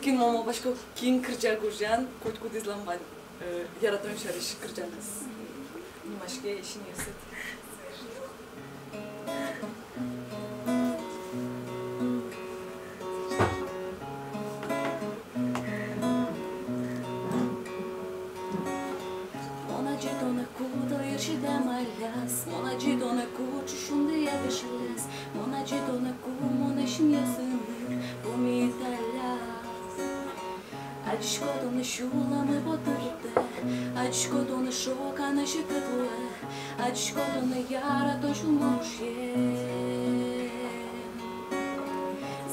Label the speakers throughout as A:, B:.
A: Куткин момо башка кийин кыржа куржан куткуд изламган яратым шариш кыржаныз. Нимашке ишин ерсет. Ачкотоны шуламы потырды Ачкотоны шоканы шикытлы Ачкотоны яра тошулмуше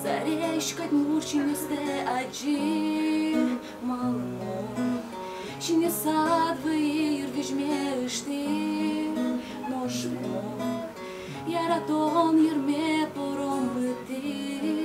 A: Зарещкать мурчинесте аджи малмо Şimdi saat bir vizmeşti Noşmo Yaraton yirme porom bitiz Tuşok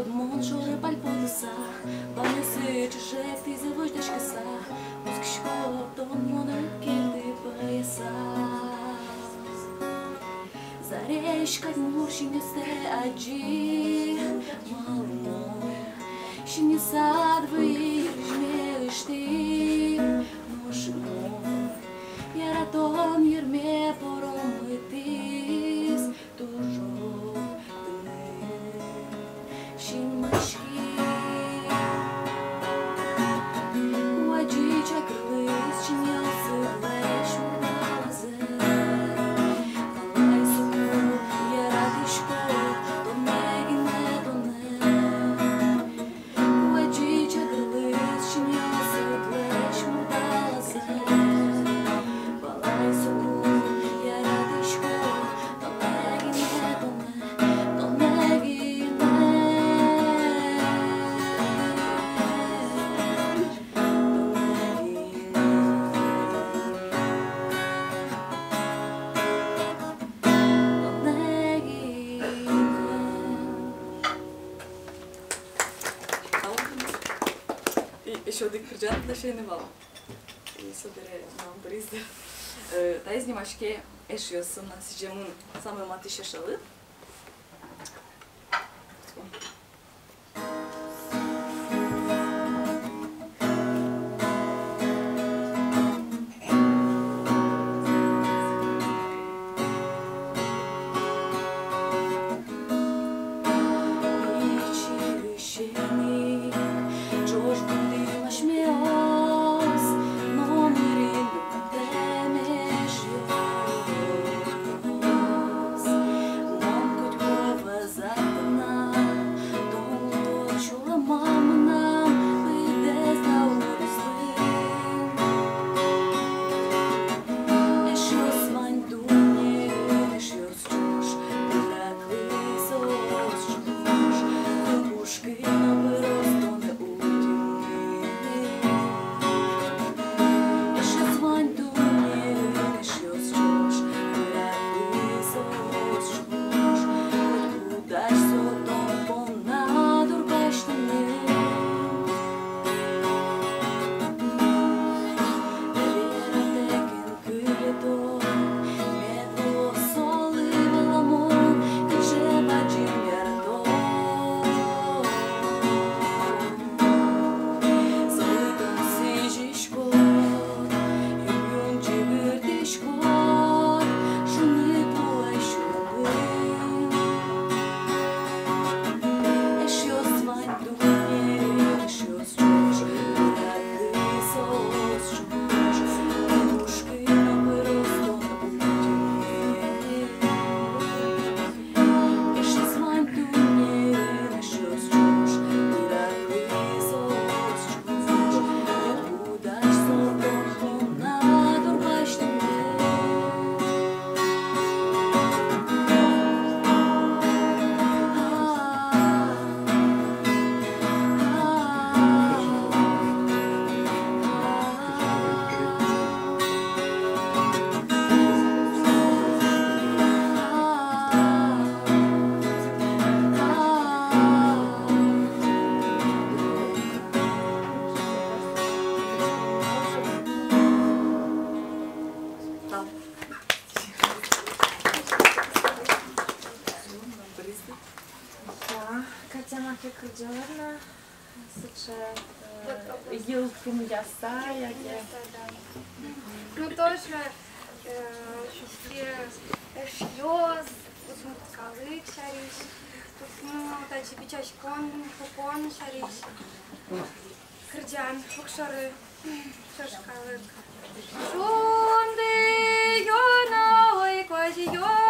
A: Учкішко, одмон жори пальпотиса, Банеси, чешек, ти завождеш каса, Оскішко, тон моне откелди паяса. Заречкать мурщинесте аджи, малмой, Şimdi sad vyžmėšti nuošmo Yaraton yirme porom lytis tužo
B: И еще один кыржан да шейни бал. И собере нам бризде. Та из Нимашке эшиосун на сижемун самый мати шешалы.
C: Ще е, гілким яса, яке.
D: Ну тоже шльоз, uzun kalık şariş, ну, дальше бичач кон, купон şariş, kırcan, hukşarı, şoşkalık. Şunde yana oy kwaji yosin,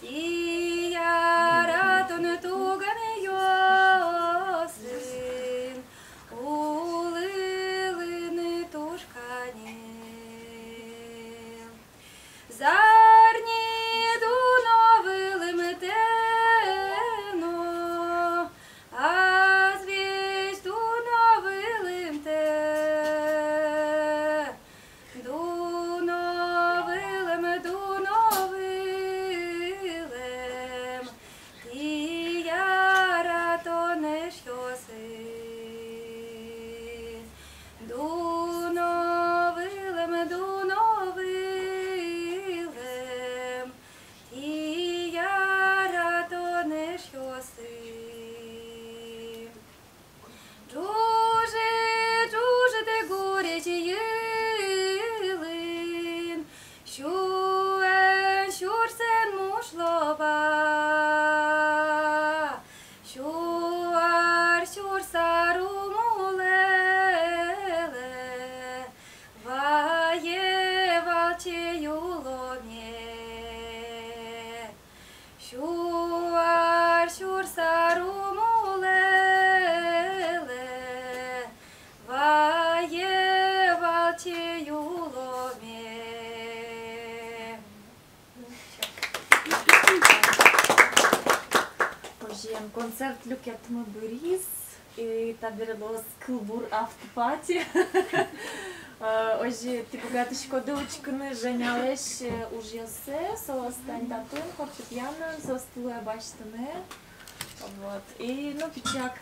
D: tuşkanil. щурсару мулеле, Ває валчею ломє.
C: Пожієм концерт Люкетми Беріз і табірило Скилбур Автопаті. Ожі, ти когато шкодилочкини женялеш уж ясе, солостань татун, фортепіано, зостилує бачтане. Вот. І, ну, пічак,